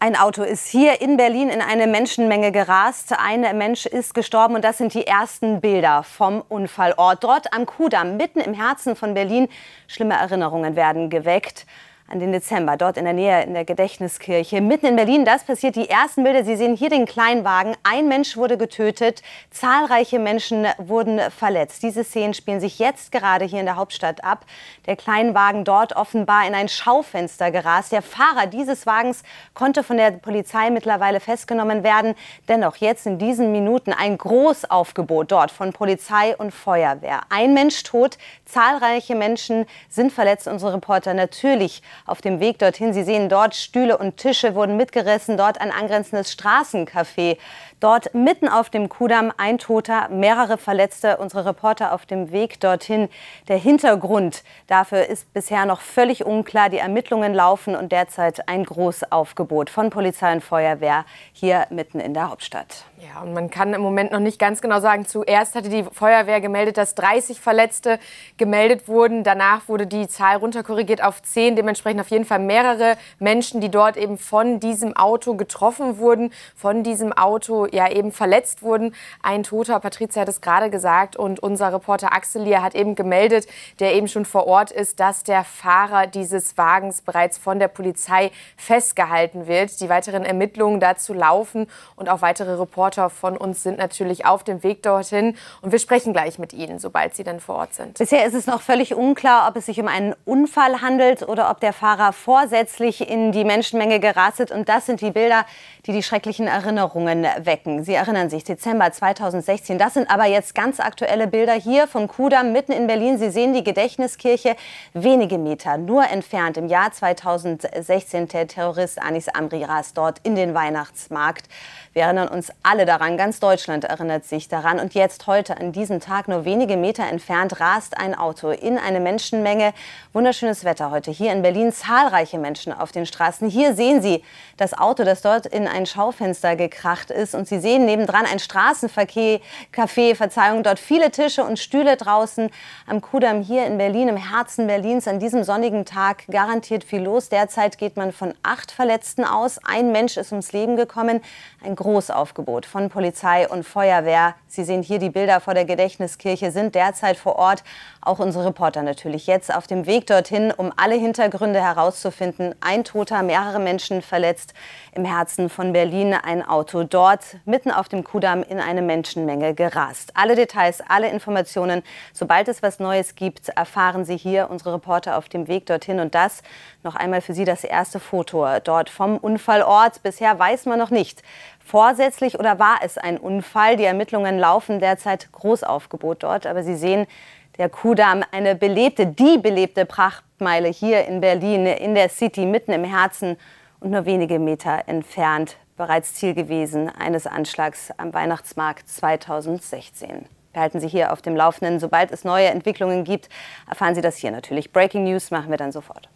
Ein Auto ist hier in Berlin in eine Menschenmenge gerast. Ein Mensch ist gestorben und das sind die ersten Bilder vom Unfallort. Dort am Kudamm, mitten im Herzen von Berlin. Schlimme Erinnerungen werden geweckt an den Dezember, dort in der Nähe in der Gedächtniskirche, mitten in Berlin. Das passiert. Die ersten Bilder, Sie sehen hier den Kleinwagen. Ein Mensch wurde getötet, zahlreiche Menschen wurden verletzt. Diese Szenen spielen sich jetzt gerade hier in der Hauptstadt ab. Der Kleinwagen dort offenbar in ein Schaufenster gerast. Der Fahrer dieses Wagens konnte von der Polizei mittlerweile festgenommen werden. Dennoch jetzt in diesen Minuten ein Großaufgebot dort von Polizei und Feuerwehr. Ein Mensch tot, zahlreiche Menschen sind verletzt. Unsere Reporter natürlich auf dem Weg dorthin. Sie sehen dort Stühle und Tische wurden mitgerissen, dort ein angrenzendes Straßencafé. Dort mitten auf dem Kudamm ein Toter, mehrere Verletzte. Unsere Reporter auf dem Weg dorthin. Der Hintergrund dafür ist bisher noch völlig unklar. Die Ermittlungen laufen und derzeit ein Großaufgebot von Polizei und Feuerwehr hier mitten in der Hauptstadt. Ja, und man kann im Moment noch nicht ganz genau sagen. Zuerst hatte die Feuerwehr gemeldet, dass 30 Verletzte gemeldet wurden. Danach wurde die Zahl runterkorrigiert auf 10. Dementsprechend auf jeden Fall mehrere Menschen, die dort eben von diesem Auto getroffen wurden, von diesem Auto ja eben verletzt wurden. Ein Toter, Patricia hat es gerade gesagt, und unser Reporter Axel Lier hat eben gemeldet, der eben schon vor Ort ist, dass der Fahrer dieses Wagens bereits von der Polizei festgehalten wird. Die weiteren Ermittlungen dazu laufen und auch weitere Reporter von uns sind natürlich auf dem Weg dorthin. Und wir sprechen gleich mit Ihnen, sobald Sie dann vor Ort sind. Bisher ist es noch völlig unklar, ob es sich um einen Unfall handelt oder ob der Fahrer vorsätzlich in die Menschenmenge gerastet. Und das sind die Bilder, die die schrecklichen Erinnerungen wecken. Sie erinnern sich, Dezember 2016. Das sind aber jetzt ganz aktuelle Bilder hier vom Kudamm mitten in Berlin. Sie sehen die Gedächtniskirche wenige Meter nur entfernt. Im Jahr 2016 der Terrorist Anis Amri rast dort in den Weihnachtsmarkt. Wir erinnern uns alle daran, ganz Deutschland erinnert sich daran. Und jetzt heute, an diesem Tag, nur wenige Meter entfernt, rast ein Auto in eine Menschenmenge. Wunderschönes Wetter heute hier in Berlin. Zahlreiche Menschen auf den Straßen. Hier sehen Sie das Auto, das dort in ein Schaufenster gekracht ist. Und Sie sehen nebendran ein Straßenverkehr, Café, Verzeihung, dort viele Tische und Stühle draußen am Kudamm hier in Berlin, im Herzen Berlins. An diesem sonnigen Tag garantiert viel los. Derzeit geht man von acht Verletzten aus. Ein Mensch ist ums Leben gekommen. Ein Großaufgebot von Polizei und Feuerwehr. Sie sehen hier die Bilder vor der Gedächtniskirche, sind derzeit vor Ort. Auch unsere Reporter natürlich jetzt auf dem Weg dorthin, um alle Hintergründe herauszufinden. Ein Toter, mehrere Menschen verletzt. Im Herzen von Berlin ein Auto dort mitten auf dem Kudamm in eine Menschenmenge gerast. Alle Details, alle Informationen, sobald es was Neues gibt, erfahren Sie hier, unsere Reporter auf dem Weg dorthin. Und das noch einmal für Sie das erste Foto dort vom Unfallort. Bisher weiß man noch nicht, vorsätzlich oder war es ein Unfall. Die Ermittlungen laufen derzeit Großaufgebot dort. Aber Sie sehen, der Kudamm, eine belebte, die belebte Prachtmeile hier in Berlin, in der City, mitten im Herzen und nur wenige Meter entfernt bereits Ziel gewesen eines Anschlags am Weihnachtsmarkt 2016. Wir halten Sie hier auf dem Laufenden. Sobald es neue Entwicklungen gibt, erfahren Sie das hier natürlich. Breaking News machen wir dann sofort.